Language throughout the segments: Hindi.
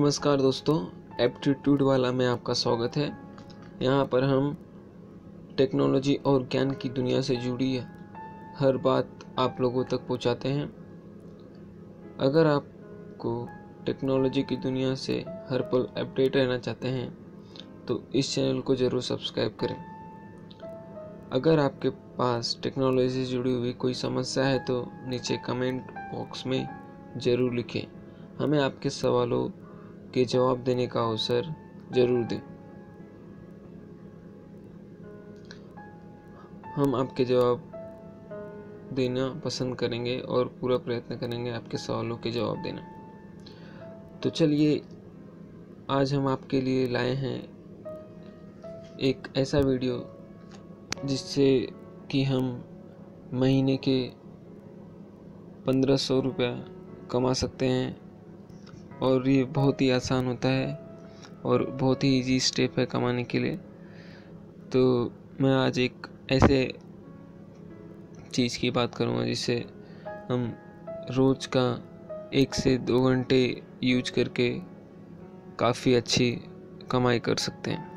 नमस्कार दोस्तों एप्टीट्यूड वाला में आपका स्वागत है। यहाँ पर हम टेक्नोलॉजी और ज्ञान की दुनिया से जुड़ी हर बात आप लोगों तक पहुँचाते हैं। अगर आपको टेक्नोलॉजी की दुनिया से हर पल अपडेट रहना चाहते हैं तो इस चैनल को ज़रूर सब्सक्राइब करें। अगर आपके पास टेक्नोलॉजी से जुड़ी हुई कोई समस्या है तो नीचे कमेंट बॉक्स में ज़रूर लिखें। हमें आपके सवालों के जवाब देने का अवसर ज़रूर दें। हम आपके जवाब देना पसंद करेंगे और पूरा प्रयत्न करेंगे आपके सवालों के जवाब देना। तो चलिए, आज हम आपके लिए लाए हैं एक ऐसा वीडियो जिससे कि हम महीने के पंद्रह सौ रुपया कमा सकते हैं। और ये बहुत ही आसान होता है और बहुत ही इजी स्टेप है कमाने के लिए। तो मैं आज एक ऐसे चीज़ की बात करूँगा जिससे हम रोज़ का एक से दो घंटे यूज़ करके काफ़ी अच्छी कमाई कर सकते हैं।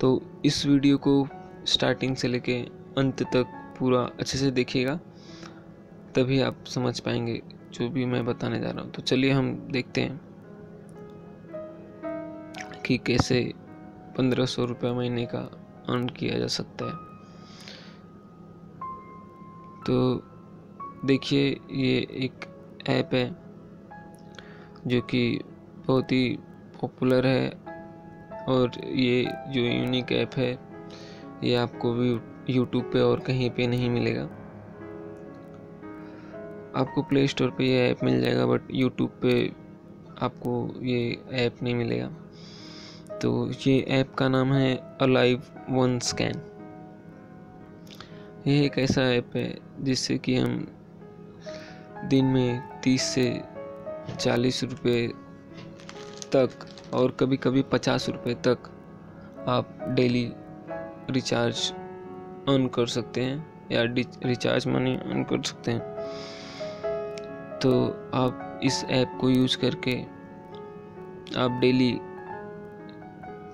तो इस वीडियो को स्टार्टिंग से लेके अंत तक पूरा अच्छे से देखिएगा, तभी आप समझ पाएँगे जो भी मैं बताने जा रहा हूँ। तो चलिए हम देखते हैं कि कैसे पंद्रह सौ रुपये महीने का अर्न किया जा सकता है। तो देखिए, ये एक ऐप है जो कि बहुत ही पॉपुलर है और ये जो यूनिक ऐप है, ये आपको भी यूट्यूब पे और कहीं पे नहीं मिलेगा। आपको प्ले स्टोर पे ये ऐप मिल जाएगा बट यूट्यूब पे आपको ये ऐप नहीं मिलेगा। तो ये ऐप का नाम है अलाइव वन स्कैन यह एक ऐसा ऐप है जिससे कि हम दिन में तीस से चालीस रुपये तक और कभी कभी पचास रुपये तक आप डेली रिचार्ज ऑन कर सकते हैं या रिचार्ज मनी ऑन कर सकते हैं। तो आप इस ऐप को यूज़ करके आप डेली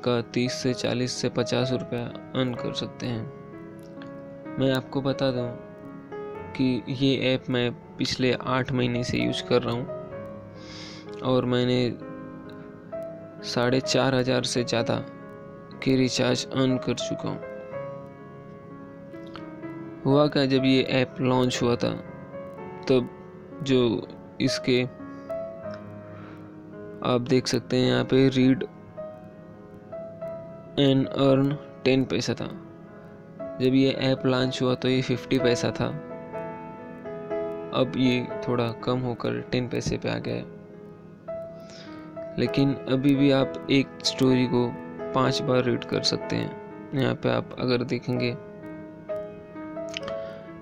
का तीस से चालीस से पचास रुपया अर्न कर सकते हैं। मैं आपको बता दूँ कि ये ऐप मैं पिछले आठ महीने से यूज़ कर रहा हूँ और मैंने साढ़े चार हज़ार से ज़्यादा के रिचार्ज अर्न कर चुका हूँ। हुआ क्या जब ये ऐप लॉन्च हुआ था, तब जो इसके आप देख सकते हैं, यहाँ पे रीड एंड अर्न टेन पैसा था। जब ये ऐप लॉन्च हुआ तो ये फिफ्टी पैसा था। अब ये थोड़ा कम होकर टेन पैसे पे आ गया है। लेकिन अभी भी आप एक स्टोरी को पाँच बार रीड कर सकते हैं। यहाँ पे आप अगर देखेंगे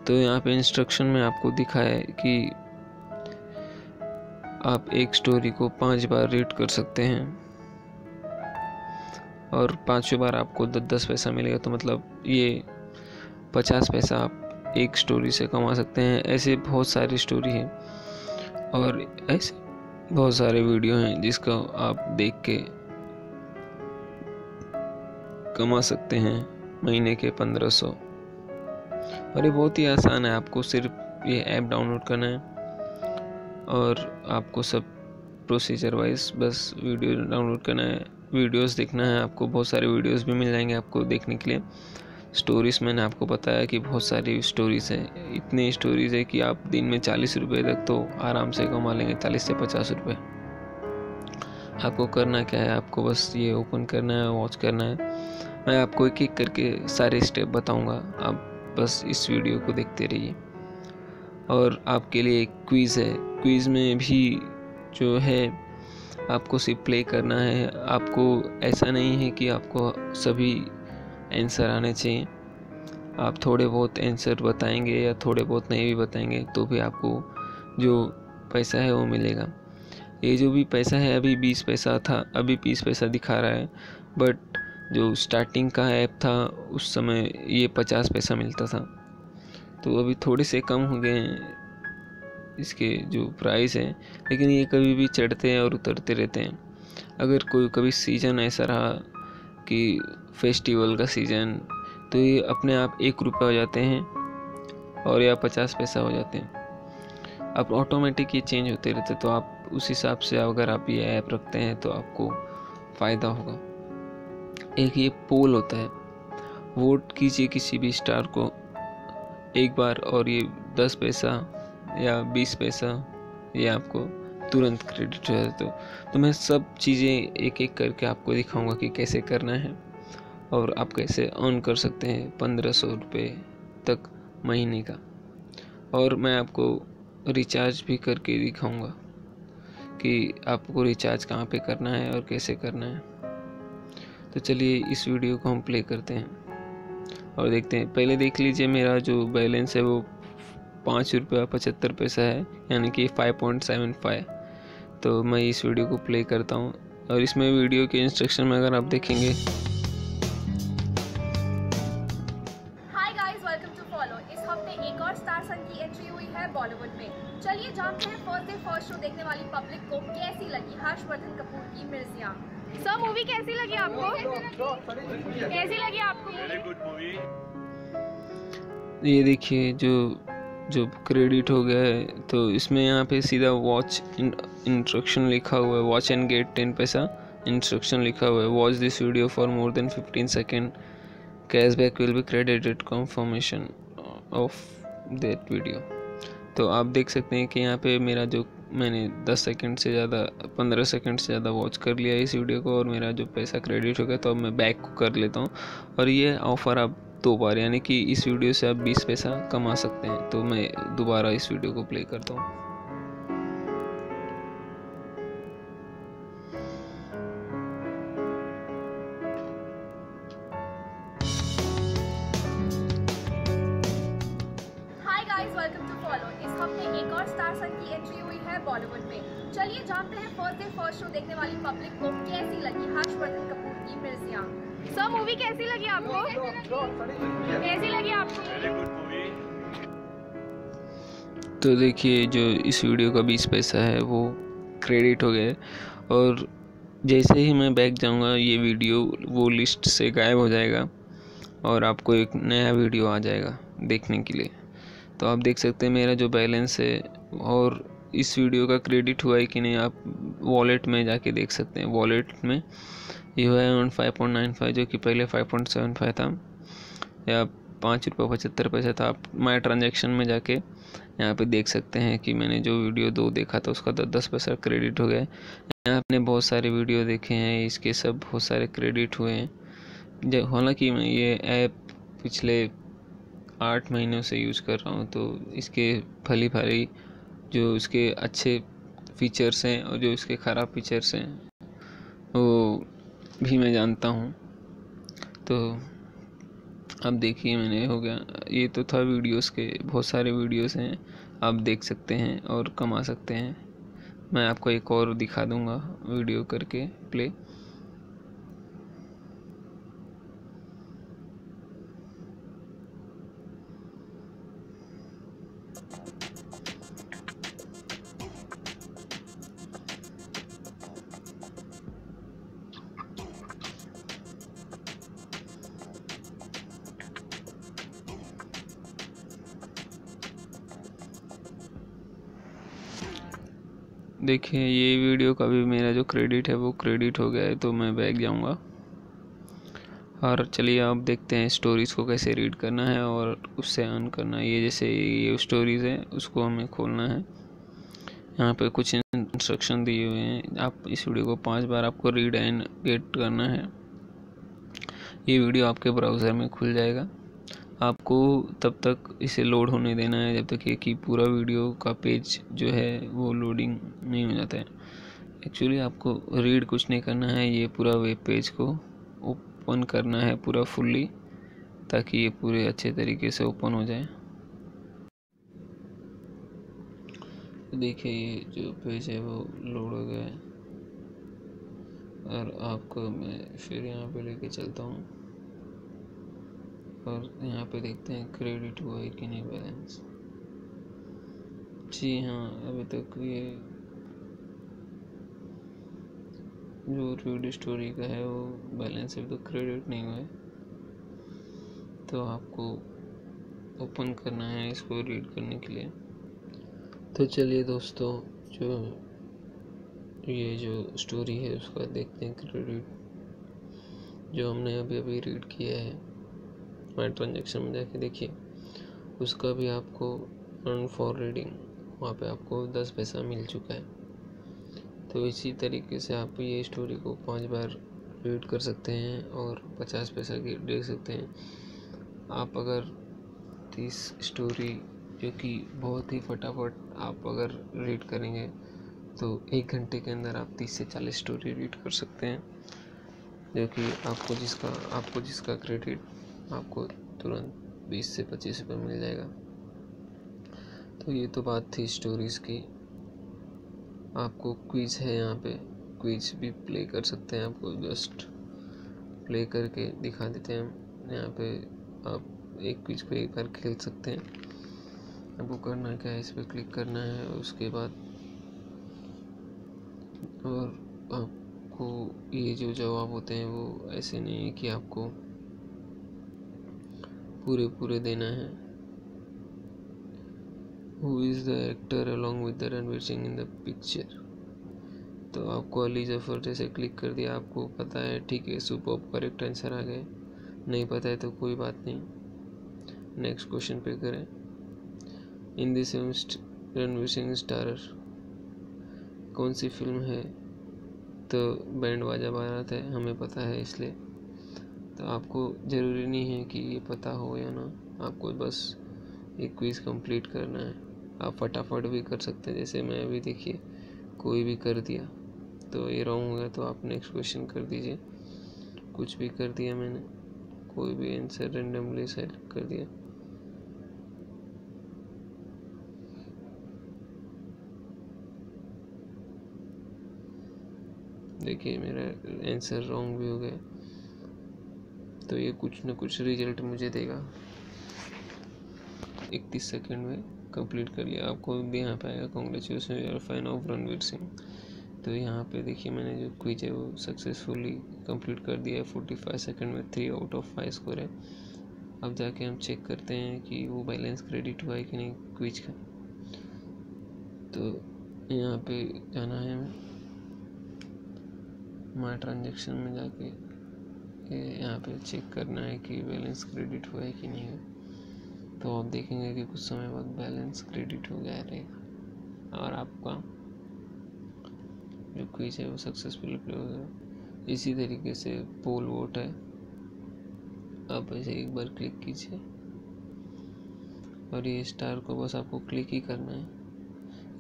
तो यहाँ पे इंस्ट्रक्शन में आपको दिखा है कि आप एक स्टोरी को पाँच बार रीड कर सकते हैं। और पाँचों बार आपको दस दस पैसा मिलेगा तो मतलब ये पचास पैसा आप एक स्टोरी से कमा सकते हैं। ऐसे बहुत सारी स्टोरी है और ऐसे बहुत सारे वीडियो हैं जिसको आप देख के कमा सकते हैं महीने के पंद्रह सौ। और ये बहुत ही आसान है, आपको सिर्फ़ ये ऐप डाउनलोड करना है। और आपको सब प्रोसीजर वाइज बस वीडियो डाउनलोड करना है वीडियोस देखना है, आपको बहुत सारे वीडियोस भी मिल जाएँगे आपको देखने के लिए। स्टोरीज़ मैंने आपको बताया कि बहुत सारी स्टोरीज़ हैं। इतनी स्टोरीज़ है कि आप दिन में चालीस रुपये तक तो आराम से कमा लेंगे, चालीस से पचास रुपये आपको करना क्या है? आपको बस ये ओपन करना है वॉच करना है। मैं आपको एक एक करके सारे स्टेप बताऊँगा। आप बस इस वीडियो को देखते रहिए। और आपके लिए एक क्विज़ है। क्विज़ में भी जो है आपको सिर्फ़ प्ले करना है। आपको ऐसा नहीं है कि आपको सभी आंसर आने चाहिए। आप थोड़े बहुत आंसर बताएँगे या थोड़े बहुत नहीं भी बताएँगे तो भी आपको जो पैसा है वो मिलेगा। ये जो भी पैसा है, अभी बीस पैसा था, अभी बीस पैसा दिखा रहा है। बट जो स्टार्टिंग का ऐप था, उस समय ये पचास पैसा मिलता था। तो अभी थोड़े से कम हो गए हैं। इसके जो प्राइस हैं, लेकिन ये कभी भी चढ़ते हैं और उतरते रहते हैं। अगर कोई कभी सीज़न ऐसा रहा कि फेस्टिवल का सीज़न तो ये अपने आप एक रुपये हो जाते हैं और या पचास पैसा हो जाते हैं। अब ऑटोमेटिक ये चेंज होते रहते तो आप उस हिसाब से अगर आप ये ऐप रखते हैं तो आपको फ़ायदा होगा। एक ये पोल होता है वोट कीजिए किसी भी स्टार को एक बार और ये दस पैसा या बीस पैसा ये आपको तुरंत क्रेडिट हो जाता तो, तो मैं सब चीज़ें एक एक करके आपको दिखाऊँगा कि कैसे करना है और आप कैसे अर्न कर सकते हैं पंद्रह सौ रुपये तक महीने का। और मैं आपको रिचार्ज भी करके दिखाऊँगा कि आपको रिचार्ज कहाँ पे करना है और कैसे करना है। तो चलिए इस वीडियो को हम प्ले करते हैं और देखते हैं। पहले देख लीजिए मेरा जो बैलेंस है वो पाँच रुपया पचहत्तर पैसा है यानी कि फाइव पॉइंट सेवन फाइव तो मैं इस वीडियो को प्ले करता हूँ और इसमें वीडियो के इंस्ट्रक्शन में अगर आप देखेंगे। चलिए जानते हैं फ़र्स्ट डे फ़र्स्ट शो देखने वाली पब्लिक को कैसी लगी हर्षवर्धन कपूर की मिर्जिया। सर मूवी कैसी लगी आपको? कैसी लगी आपको ये देखिए जो जो क्रेडिट हो गया है तो इसमें यहाँ पे सीधा वॉच इंस्ट्रक्शन लिखा हुआ है वॉच एंड गेट टेन पैसा इंस्ट्रक्शन लिखा हुआ है। Watch this video for more than fifteen second cashback will be credited confirmation of that video तो आप देख सकते हैं कि यहाँ पे मेरा जो मैंने 10 सेकंड से ज़्यादा 15 सेकंड से ज़्यादा वॉच कर लिया इस वीडियो को और मेरा जो पैसा क्रेडिट हो गया तो अब मैं बैक को कर लेता हूँ। और ये ऑफ़र आप दो बार यानी कि इस वीडियो से आप 20 पैसा कमा सकते हैं। तो मैं दोबारा इस वीडियो को प्ले करता हूँ। सर मूवी कैसी लगी आपको? कैसी लगी आपको? तो देखिए जो इस वीडियो का बीस पैसा है वो क्रेडिट हो गया और जैसे ही मैं बैक जाऊँगा ये वीडियो वो लिस्ट से गायब हो जाएगा और आपको एक नया वीडियो आ जाएगा देखने के लिए। तो आप देख सकते हैं मेरा जो बैलेंस है और इस वीडियो का क्रेडिट हुआ है कि नहीं आप वॉलेट में जाके देख सकते हैं। वॉलेट में ये है one five point nine five जो कि पहले फाइव पॉइंट सेवन फाइव था। या पाँच रुपये पचहत्तर पैसा था। आप माई ट्रांजेक्शन में जाके यहाँ पे देख सकते हैं कि मैंने जो वीडियो दो देखा था, उसका दस दस पैसा क्रेडिट हो गया। यहाँ आपने बहुत सारे वीडियो देखे हैं, इसके सब बहुत सारे क्रेडिट हुए हैं। जब हालाँकि मैं ये ऐप पिछले आठ महीनों से यूज़ कर रहा हूँ तो इसके फली भारी जो इसके अच्छे फीचर्स हैं और जो इसके ख़राब फीचर्स हैं, वो भी मैं जानता हूँ। तो अब देखिए मैंने हो गया, ये तो था वीडियोस के, बहुत सारे वीडियोस हैं, आप देख सकते हैं और कमा सकते हैं। मैं आपको एक और दिखा दूँगा वीडियो करके, प्ले। देखिए, ये वीडियो का भी मेरा जो क्रेडिट है, वो क्रेडिट हो गया है तो मैं बैग जाऊँगा। और चलिए, आप देखते हैं स्टोरीज़ को कैसे रीड करना है और उससे अर्न करना है। ये जैसे ये स्टोरीज़ है, उसको हमें खोलना है। यहाँ पे कुछ इंस्ट्रक्शन दिए हुए हैं। आप इस वीडियो को पाँच बार आपको रीड एंड गेट करना है। ये वीडियो आपके ब्राउज़र में खुल जाएगा। आपको तब तक इसे लोड होने देना है, जब तक ये कि पूरा वीडियो का पेज जो है वो लोडिंग नहीं हो जाता है। एक्चुअली आपको रीड कुछ नहीं करना है, ये पूरा वेब पेज को ओपन करना है पूरा फुल्ली ताकि ये पूरे अच्छे तरीके से ओपन हो जाए। देखिए, ये जो पेज है वो लोड हो गया है। और आपको मैं फिर यहाँ पे लेके चलता हूँ। और यहाँ पे देखते हैं क्रेडिट हुआ है कि नहीं बैलेंस जी हाँ अभी तक ये जो रीड स्टोरी का है वो बैलेंस अभी तो क्रेडिट नहीं हुआ है। तो आपको ओपन करना है इसको रीड करने के लिए। तो चलिए दोस्तों, जो ये जो स्टोरी है उसका देखते हैं क्रेडिट जो हमने अभी अभी रीड किया है। माई ट्रांजेक्शन में जाके देखिए। उसका भी आपको अर्न फॉर रीडिंग वहाँ पे आपको दस पैसा मिल चुका है। तो इसी तरीके से आप ये स्टोरी को पाँच बार रीड कर सकते हैं और पचास पैसा की देख सकते हैं। आप अगर तीस स्टोरी जो कि बहुत ही फटाफट आप अगर रीड करेंगे तो एक घंटे के अंदर आप तीस से चालीस स्टोरी रीड कर सकते हैं। जो कि आपको जिसका आपको जिसका क्रेडिट आपको तुरंत बीस से पच्चीस रुपये मिल जाएगा। तो ये तो बात थी स्टोरीज़ की। आपको क्विज है यहाँ पे। क्विज भी प्ले कर सकते हैं, आपको जस्ट प्ले करके दिखा देते हैं। हम यहाँ पे आप एक क्विज को एक बार खेल सकते हैं। आपको करना क्या है, इस पर क्लिक करना है, उसके बाद और आपको ये जो जवाब होते हैं वो ऐसे नहीं है कि आपको पूरे पूरे देना है। Who is the actor along with the Ranveer Singh in the picture तो आपको अली ज़फ़र जैसे क्लिक कर दिया, आपको पता है, ठीक है सुपर करेक्ट आंसर आ गए। नहीं पता है तो कोई बात नहीं। नेक्स्ट क्वेश्चन पे करें। In this Ranveer Singh starrer कौन सी फ़िल्म है? तो बैंड बाजा बारात है, हमें पता है इसलिए। तो आपको ज़रूरी नहीं है कि ये पता हो या ना। आपको बस एक क्विज़ कंप्लीट करना है। आप फटाफट भी कर सकते हैं। जैसे मैं अभी देखिए, कोई भी कर दिया तो ये रॉन्ग हो गया तो आप नेक्स्ट क्वेश्चन कर दीजिए। कुछ भी कर दिया मैंने, कोई भी आंसर रेंडमली सेलेक्ट कर दिया। देखिए मेरा आंसर रॉन्ग भी हो गया। तो ये कुछ ना कुछ रिज़ल्ट मुझे देगा। इकतीस सेकंड में कंप्लीट कर लिया। आपको भी यहाँ पे आएगा। Congratulation your fan of Ranveer Singh तो यहाँ पे देखिए मैंने जो क्विज है वो सक्सेसफुली कंप्लीट कर दिया है। फोर्टी फाइव सेकेंड में three out of five score है। अब जाके हम चेक करते हैं कि वो बैलेंस क्रेडिट हुआ है कि नहीं क्विज का। तो यहाँ पे जाना है हमें। माई ट्रांजेक्शन में जाके। यहाँ पे चेक करना है कि बैलेंस क्रेडिट हुआ है कि नहीं हुआ। तो आप देखेंगे कि कुछ समय बाद बैलेंस क्रेडिट हो गया रहेगा। और आपका जो क्विज है वो सक्सेसफुल प्ले हो गया। इसी तरीके से पोल वोट है। आप ऐसे एक बार क्लिक कीजिए। और ये स्टार को बस आपको क्लिक ही करना है।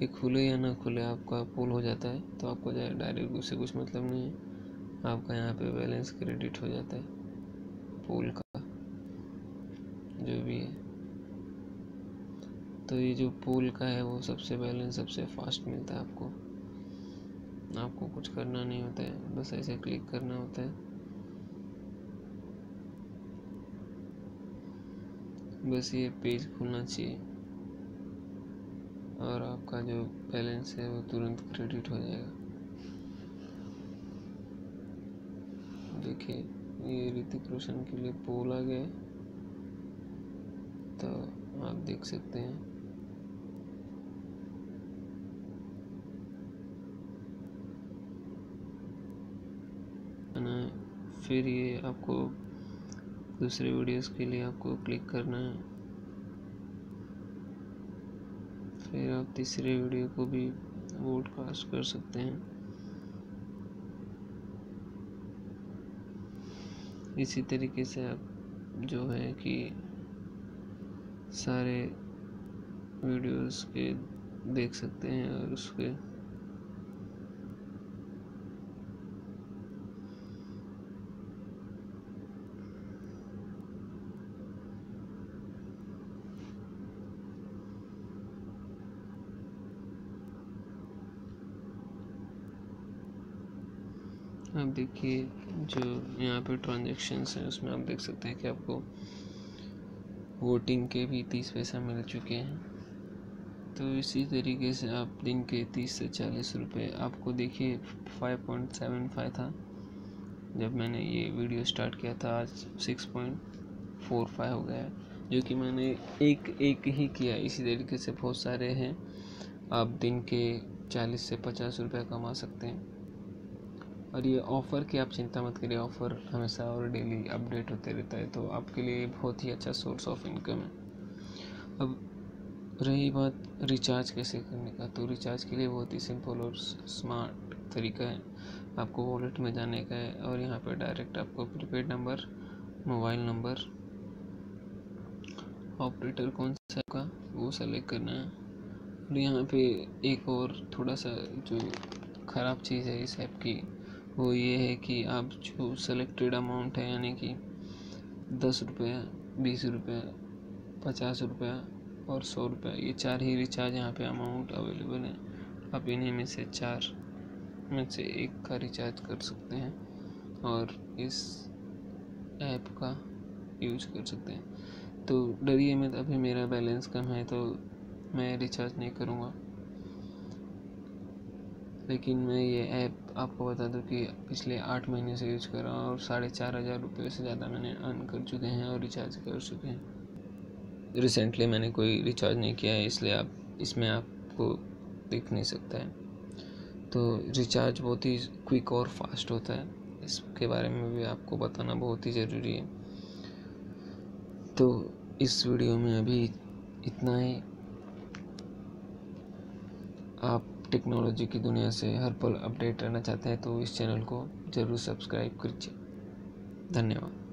ये खुले या ना खुले, आपका पोल हो जाता है। तो आपको डायरेक्ट उससे कुछ मतलब नहीं है। आपका यहाँ पे बैलेंस क्रेडिट हो जाता है, पोल का, जो भी है। तो ये जो पोल का है, वो सबसे बैलेंस, सबसे फास्ट मिलता है आपको। आपको कुछ करना नहीं होता है, बस ऐसे क्लिक करना होता है। बस ये पेज खुलना चाहिए। और आपका जो बैलेंस है, वो तुरंत क्रेडिट हो जाएगा। देखिए ये ऋतिक रोशन के लिए पोल आ गया तो आप देख सकते हैं। फिर ये आपको दूसरे वीडियोस के लिए आपको क्लिक करना है। फिर आप तीसरे वीडियो को भी वोट कास्ट कर सकते हैं। इसी तरीके से आप जो है कि सारे वीडियोस के देख सकते हैं और उसके आप देखिए जो यहाँ पे ट्रांजेक्शन्स हैं, उसमें आप देख सकते हैं कि आपको वोटिंग के भी तीस पैसा मिल चुके हैं। तो इसी तरीके से आप दिन के तीस से चालीस रुपये आपको देखिए फाइव पॉइंट सेवन फाइव था जब मैंने ये वीडियो स्टार्ट किया था, आज सिक्स पॉइंट फोर फाइव हो गया है, जो कि मैंने एक एक ही किया। इसी तरीके से बहुत सारे हैं, आप दिन के चालीस से पचास रुपये कमा सकते हैं। और ये ऑफ़र की आप चिंता मत करिए, ऑफ़र हमेशा और डेली अपडेट होते रहता है तो आपके लिए बहुत ही अच्छा सोर्स ऑफ़ इनकम है। अब रही बात रिचार्ज कैसे करने का तो रिचार्ज के लिए बहुत ही सिंपल और स्मार्ट तरीका है। आपको वॉलेट में जाने का है और यहाँ पर डायरेक्ट आपको prepaid number, mobile number, operator कौन सा का वो सेलेक्ट करना है। और यहाँ पे एक और थोड़ा सा जो ख़राब चीज़ है इस ऐप की वो ये है कि आप जो सेलेक्टेड अमाउंट है, यानी कि दस रुपये बीस रुपये पचास रुपये और सौ रुपये ये चार ही रिचार्ज यहाँ पे अमाउंट अवेलेबल है। आप इन्हीं में से चार में से एक का रिचार्ज कर सकते हैं और इस ऐप का यूज़ कर सकते हैं। तो डरिए मत, अभी मेरा बैलेंस कम है तो मैं रिचार्ज नहीं करूँगा। लेकिन मैं ये ऐप आपको बता दूँ कि पिछले आठ महीने से यूज़ कर रहा हूँ और साढ़े चार हज़ार रुपये से ज़्यादा मैंने अर्न कर चुके हैं और रिचार्ज कर चुके हैं। रिसेंटली मैंने कोई रिचार्ज नहीं किया है, इसलिए आप, इसमें आपको दिख नहीं सकता है। तो रिचार्ज बहुत ही क्विक और फास्ट होता है, इसके बारे में भी आपको बताना बहुत ही ज़रूरी है। तो इस वीडियो में अभी इतना ही। आप टेक्नोलॉजी की दुनिया से हर पल अपडेट रहना चाहते हैं तो इस चैनल को ज़रूर सब्सक्राइब कीजिए। धन्यवाद।